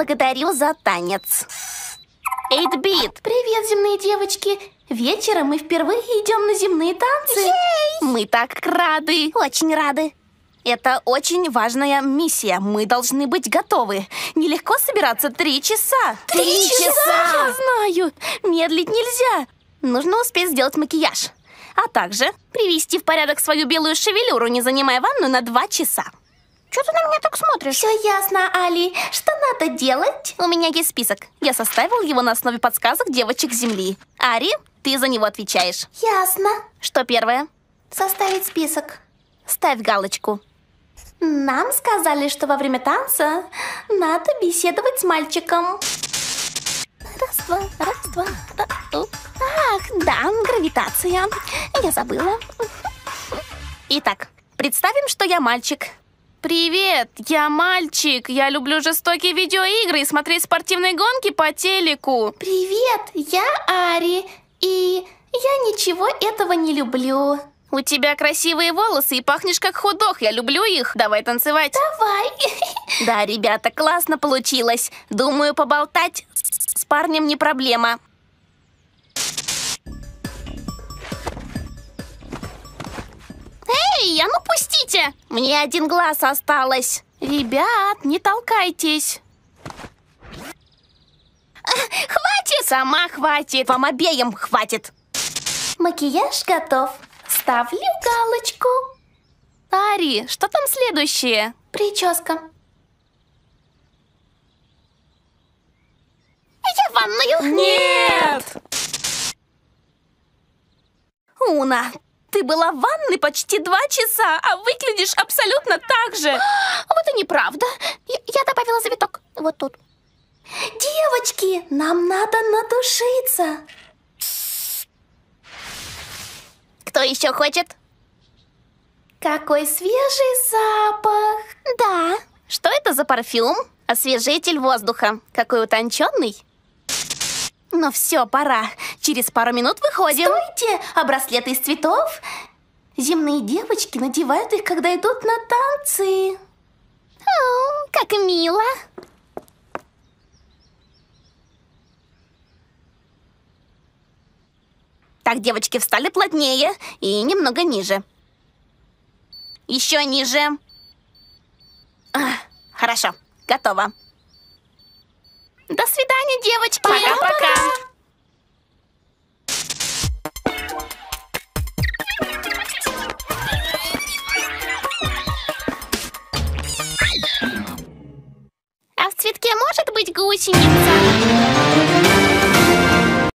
благодарю за танец. Эйтбит, Привет, земные девочки! Вечером мы впервые идем на земные танцы. мы так рады. Очень рады. Это очень важная миссия. Мы должны быть готовы. Нелегко собираться три часа. Три часа? Я знаю. Медлить нельзя. Нужно успеть сделать макияж. А также привести в порядок свою белую шевелюру, не занимая ванну на два часа. Что ты на меня так смотришь? Все ясно, Али. Что надо делать? У меня есть список. Я составил его на основе подсказок девочек Земли. Ари, ты за него отвечаешь. Ясно. Что первое? Составить список. Ставь галочку. Нам сказали, что во время танца надо беседовать с мальчиком. Раз, два, раз, два, раз, у. Ах, да, гравитация. Я забыла. Итак, представим, что я мальчик. Привет, я мальчик. Я люблю жестокие видеоигры и смотреть спортивные гонки по телеку. Привет, я Ари. И я ничего этого не люблю. У тебя красивые волосы и пахнешь как худох. Я люблю их. Давай танцевать. Давай. Да, ребята, классно получилось. Думаю, поболтать с с парнем не проблема. Эй, а ну пустите! Мне один глаз осталось. Ребят, не толкайтесь. А, Хватит! Сама хватит. Вам обеим хватит. Макияж готов. Ставлю галочку. Ари, что там следующее? Прическа. Я в ванную. Нет! Уна, ты была в ванной почти два часа, а выглядишь абсолютно так же. Вот и неправда. Я, я добавила завиток. Вот тут. Девочки, нам надо надушиться. Кто еще хочет? Какой свежий запах. Да. Что это за парфюм? Освежитель воздуха. Какой утонченный. Ну все, пора. Через пару минут выходим. Стойте, а браслеты из цветов? Земные девочки надевают их, когда идут на танцы. О, как мило. Так, девочки, встали плотнее и немного ниже. Еще ниже. А, хорошо, готово. Девочки. Пока-пока. А в цветке может быть гусеница?